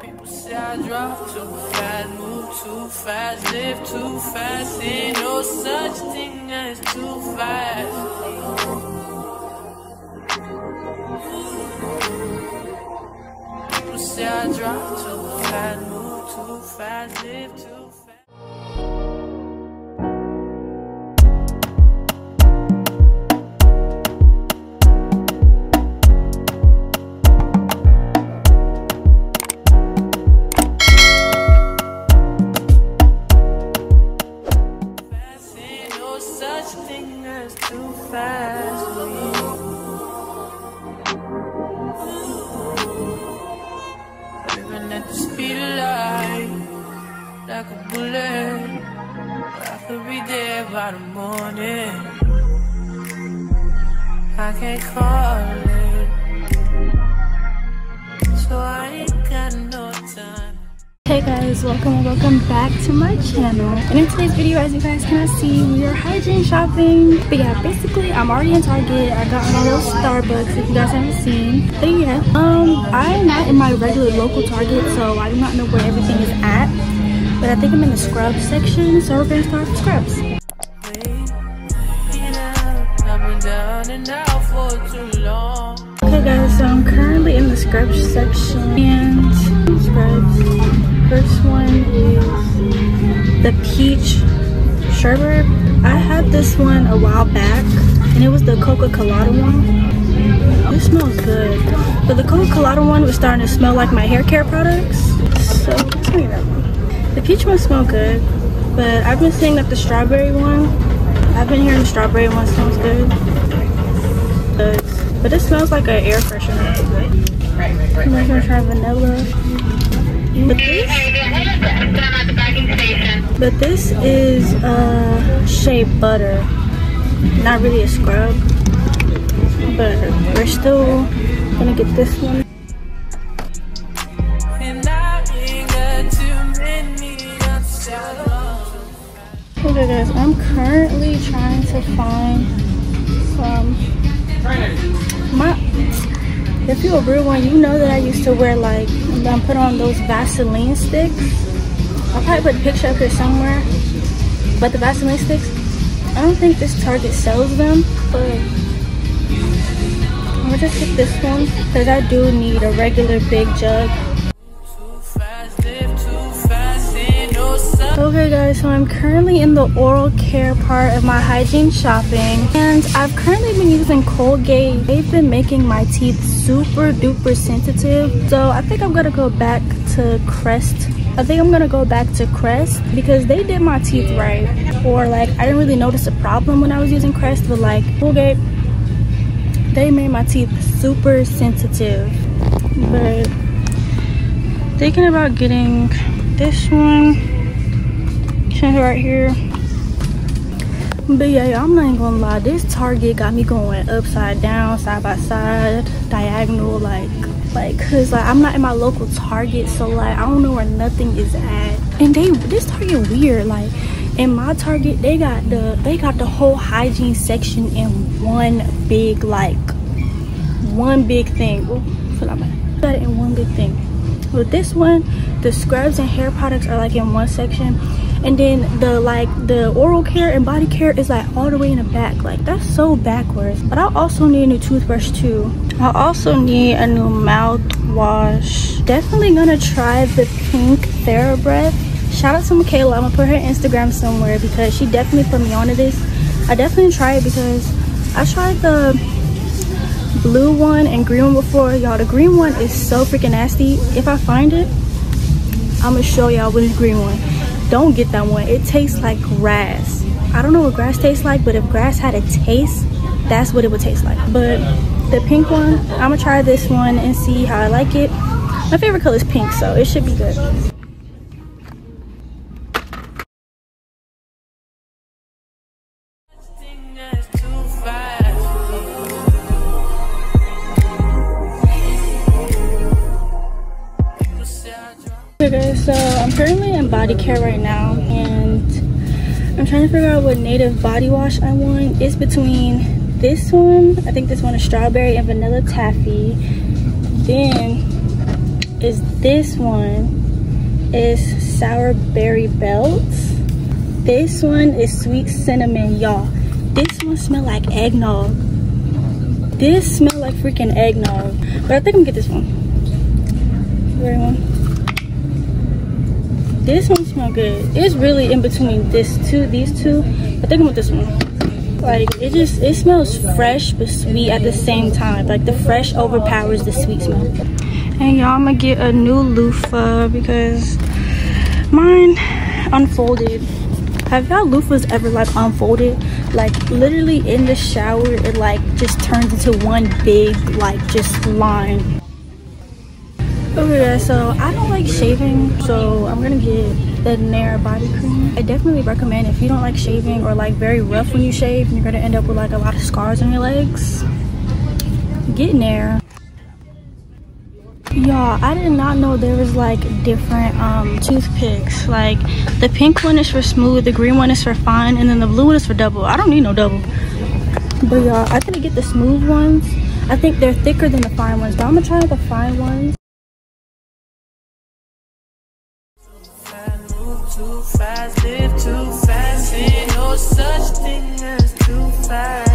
People say I drive too fast, move too fast, live too fast. Ain't no such thing as too fast. People say I drop too fast, move too fast, live too fast. I can't call it, so I ain't got no time. Hey guys, welcome and welcome back to my channel. And in today's video, as you guys can see, we are hygiene shopping. But yeah, basically, I'm already in Target. I got my little Starbucks if you guys haven't seen. But yeah, um, I'm not in my regular local Target, so I do not know where everything is at. But I think I'm in the scrubs section, so we're gonna start with scrubs. So I'm currently in the scrubs section and scrubs. First one is the peach sherbet. I had this one a while back and it was the Coco Colada one. This smells good. But the Coco Colada one was starting to smell like my hair care products. So let's make that one. The peach one smells good, but I've been saying that the strawberry one, I've been hearing the strawberry one smells good. But but it smells like an air freshener. I'm gonna try vanilla. But this, but this is uh, shea butter. Not really a scrub, but we're still gonna get this one. And I ain't got too many answers. Okay guys, I'm currently trying to find some my if you're a real one, you know that I used to wear like um, put on those Vaseline sticks. I'll probably put a picture up here somewhere. But the Vaseline sticks, I don't think this Target sells them, but I'm gonna just get this one because I do need a regular big jug. Okay guys, so I'm currently in the oral care part of my hygiene shopping and I've currently been using Colgate. They've been making my teeth super duper sensitive. So I think I'm gonna go back to Crest. I think I'm gonna go back to Crest because they did my teeth right. Or like I didn't really notice a problem when I was using Crest, but like Colgate, they made my teeth super sensitive. But thinking about getting this one right here. But yeah i'm not gonna lie this target got me going upside down side by side diagonal like like because like i'm not in my local target so like i don't know where nothing is at. And they this target weird like in my target they got the they got the whole hygiene section in one big like one big thing. Ooh, got it in one big thing. With this one the scrubs and hair products are like in one section and then the like the oral care and body care is like all the way in the back. Like that's so backwards. But i also need a new toothbrush too. I also need a new mouthwash. Definitely gonna try the pink therabreath shout out to michaela. I'm gonna put her instagram somewhere because she definitely put me onto this. I definitely try it because i tried the blue one and green one before. Y'all the green one is so freaking nasty. If i find it i'm gonna show y'all which green one don't get that one. It tastes like grass. I don't know what grass tastes like but if grass had a taste that's what it would taste like. But the pink one i'm gonna try this one and see how i like it. My favorite color is pink so it should be good guys, so I'm currently in body care right now and I'm trying to figure out what native body wash I want. It's between this one, I think this one is strawberry and vanilla taffy. Then is this one is sour berry belts. This one is sweet cinnamon, y'all. This one smell like eggnog. This smell like freaking eggnog. But I think I'm gonna get this one. Very one. This one smell good. It's really in between this two, these two. I think I'm with this one. Like it just it smells fresh but sweet at the same time. Like the fresh overpowers the sweet smell. And y'all i'm gonna get a new loofah because mine unfolded. Have y'all loofahs ever like unfolded? Like literally in the shower it like just turns into one big like just line okay guys, so i don't like shaving so i'm gonna get the nair body cream. I definitely recommend if you don't like shaving or like very rough when you shave you're gonna end up with like a lot of scars on your legs. Get nair. Y'all i did not know there was like different um toothpicks. Like the pink one is for smooth the green one is for fine and then the blue one is for double. I don't need no double. But y'all I'm gonna get the smooth ones. I think they're thicker than the fine ones but i'm gonna try the fine ones fast, live too fast, ain't no such thing as too fast.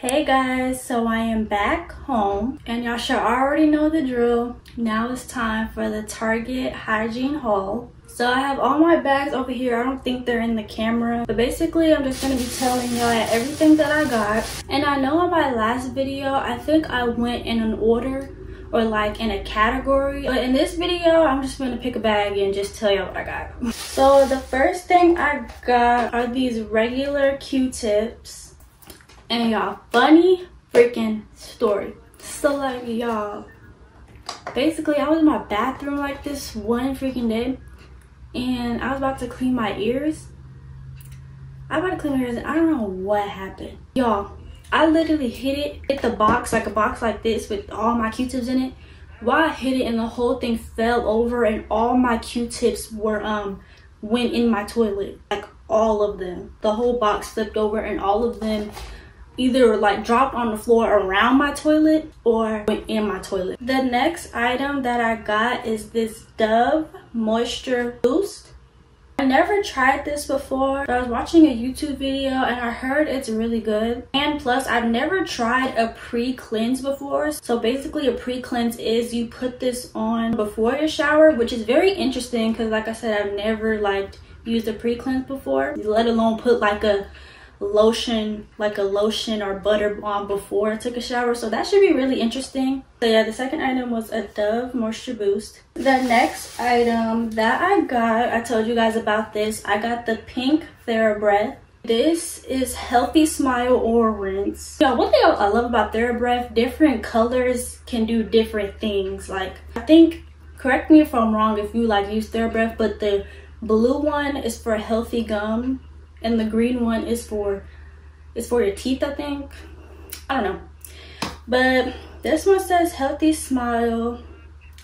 Hey guys, so I am back home and y'all should already know the drill. Now it's time for the Target hygiene haul. So I have all my bags over here. I don't think they're in the camera. But basically, I'm just going to be telling y'all everything that I got. And I know in my last video, I think I went in an order or like in a category. But in this video, I'm just going to pick a bag and just tell y'all what I got. So the first thing I got are these regular Q-tips and y'all, funny freaking story. So like y'all, basically I was in my bathroom like this one freaking day and I was about to clean my ears. I was about to clean my ears and I don't know what happened. Y'all, I literally hit it, hit the box, like a box like this with all my Q-tips in it. While I hit it and the whole thing fell over and all my Q-tips were, um, went in my toilet. Like all of them. The whole box flipped over and all of them either like dropped on the floor around my toilet or went in my toilet. The next item that I got is this Dove Moisture Boost. I never tried this before, I was watching a YouTube video and I heard it's really good. And plus, I've never tried a pre-cleanse before. So basically a pre-cleanse is you put this on before your shower, which is very interesting because like I said, I've never like used a pre-cleanse before, let alone put like a lotion like a lotion or butter bomb before I took a shower. So that should be really interesting. So yeah the second item was a Dove moisture boost. The next item that I got I told you guys about this. I got the pink TheraBreath this is Healthy Smile or Rinse. Yeah, one thing I love about TheraBreath, different colors can do different things. Like, I think, correct me if I'm wrong if you like use TheraBreath, but the blue one is for healthy gum and the green one is for is for your teeth i think. I don't know. But this one says healthy smile.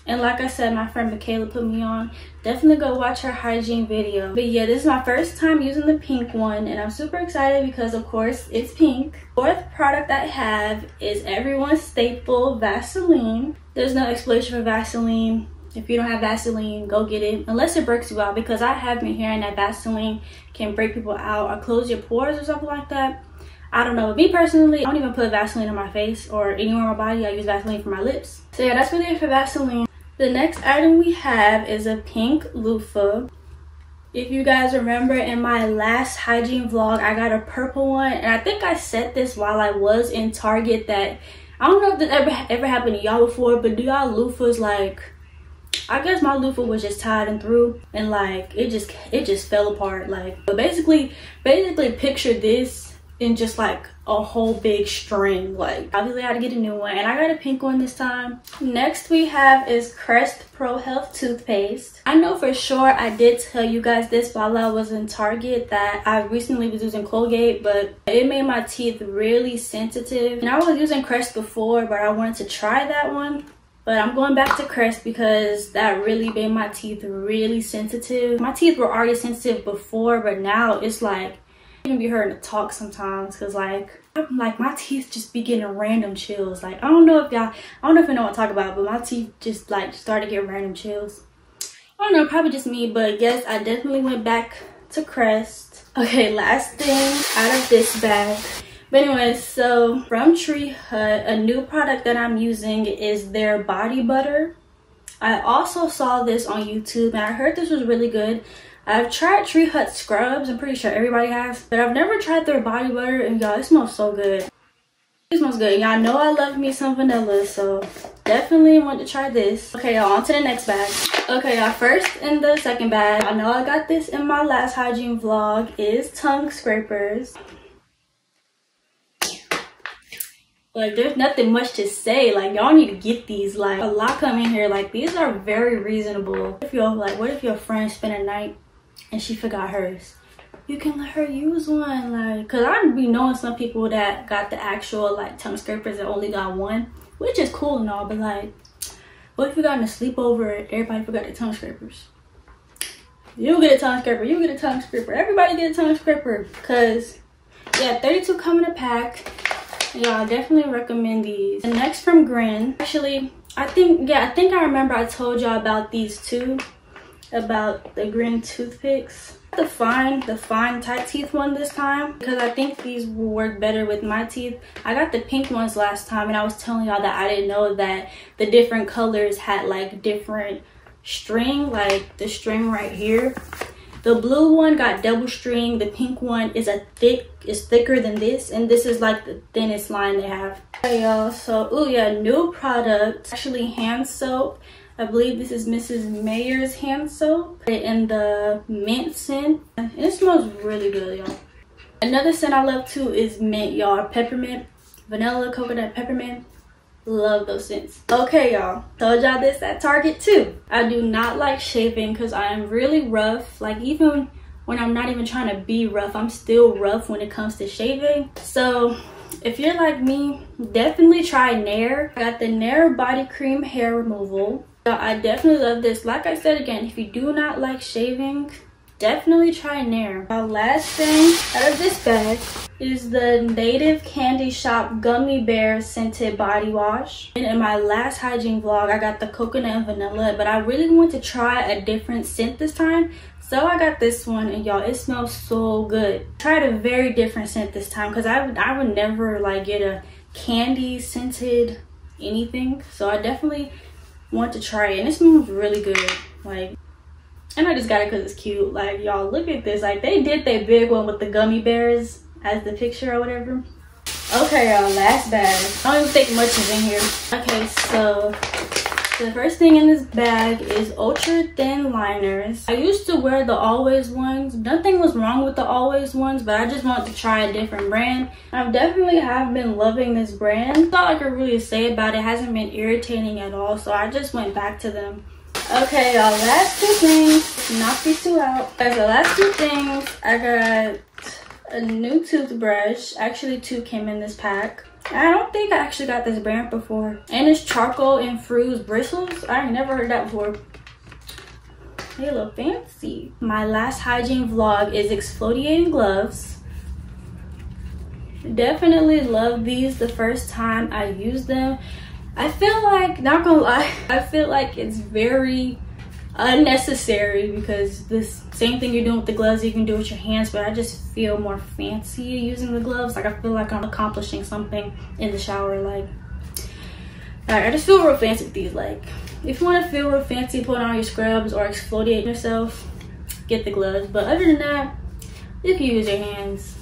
And like i said my friend michaela put me on. Definitely go watch her hygiene video. But yeah this is my first time using the pink one and i'm super excited because of course it's pink. Fourth product i have is everyone's staple vaseline. There's no explanation for vaseline if you don't have Vaseline, go get it. Unless it breaks you out because I have been hearing that Vaseline can break people out or close your pores or something like that. I don't know. Me personally, I don't even put Vaseline on my face or anywhere on my body. I use Vaseline for my lips. So yeah, that's really it for Vaseline. The next item we have is a pink loofah. If you guys remember in my last hygiene vlog, I got a purple one. And I think I said this while I was in Target that I don't know if this ever, ever happened to y'all before, but do y'all loofahs like I guess my loofah was just tied and through and like it just it just fell apart like but basically basically picture this in just like a whole big string like obviously I had to get a new one and I got a pink one this time. Next we have is Crest Pro Health toothpaste. I know for sure I did tell you guys this while I was in Target that I recently was using Colgate but it made my teeth really sensitive and I was using Crest before but I wanted to try that one but I'm going back to Crest because that really made my teeth really sensitive. My teeth were already sensitive before, but now it's like even be hurting to talk sometimes because like I'm like my teeth just be getting random chills. Like I don't know if y'all I don't know if you know what I'm talking about, but my teeth just like started to get random chills. I don't know, probably just me, but yes, I definitely went back to Crest. Okay, last thing out of this bag. But anyway, so from Tree Hut, a new product that I'm using is their body butter. I also saw this on YouTube and I heard this was really good. I've tried Tree Hut scrubs. I'm pretty sure everybody has. But I've never tried their body butter. And y'all, it smells so good. It smells good. Y'all know I love me some vanilla. So definitely want to try this. Okay, y'all, on to the next bag. Okay, y'all, first in the second bag. I know I got this in my last hygiene vlog. Is tongue scrapers. Like there's nothing much to say. Like y'all need to get these. Like a lot come in here. Like these are very reasonable. If you're like what if your friend spent a night and she forgot hers? You can let her use one like because i'd be knowing some people that got the actual like tongue scrapers and only got one which is cool and all but like what if you got in a sleepover everybody forgot their tongue scrapers you get a tongue scraper you get a tongue scraper everybody get a tongue scraper because yeah 32 come in a pack yeah i definitely recommend these the next from grin actually i think yeah i think i remember i told y'all about these two about the green toothpicks. The fine, the fine tight teeth one this time because I think these will work better with my teeth. I got the pink ones last time and I was telling y'all that I didn't know that the different colors had like different string, like the string right here. The blue one got double string. The pink one is a thick, is thicker than this. And this is like the thinnest line they have. Hey y'all, so, oh yeah, new product. Actually hand soap. I believe this is Mrs. Meyer's hand soap in the mint scent. And it smells really good, y'all. Another scent I love too is mint, y'all. Peppermint, vanilla, coconut, peppermint. Love those scents. Okay, y'all. Told y'all this at Target too. I do not like shaving because I am really rough. Like even when I'm not even trying to be rough, I'm still rough when it comes to shaving. So if you're like me, definitely try Nair. I got the Nair Body Cream Hair Removal. I definitely love this. Like I said again, if you do not like shaving, definitely try Nair. Our last thing out of this bag is the Native Candy Shop Gummy Bear Scented Body Wash. And in my last hygiene vlog, I got the coconut and vanilla, but I really want to try a different scent this time. So I got this one and y'all, it smells so good. Tried a very different scent this time because I, I would never like get a candy scented anything. So I definitely want to try it and it smells really good like and i just got it because it's cute like y'all look at this like they did their big one with the gummy bears as the picture or whatever okay y'all last bag i don't even think much is in here okay so the first thing in this bag is ultra thin liners. I used to wear the Always ones. Nothing was wrong with the Always ones, but I just wanted to try a different brand. I definitely have been loving this brand. That's all I could really say about it. it hasn't been irritating at all, so I just went back to them. Okay, y'all, last two things. Knock these two out. Okay, the last two things, I got a new toothbrush. Actually, two came in this pack. I don't think I actually got this brand before. And it's charcoal and infused bristles. I ain't never heard that before. They look fancy. My last hygiene vlog is exfoliating gloves. Definitely love these the first time I used them. I feel like, not gonna lie, I feel like it's very unnecessary because this same thing you're doing with the gloves you can do with your hands but i just feel more fancy using the gloves. Like i feel like i'm accomplishing something in the shower like i just feel real fancy with these like if you want to feel real fancy putting on your scrubs or exfoliate yourself get the gloves but other than that you can use your hands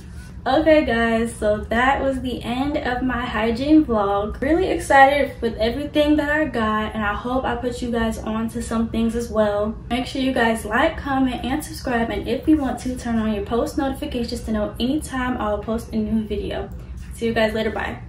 okay guys so that was the end of my hygiene vlog. Really excited with everything that i got and i hope i put you guys on to some things as well. Make sure you guys like comment and subscribe and if you want to turn on your post notifications to know anytime i'll post a new video. See you guys later. Bye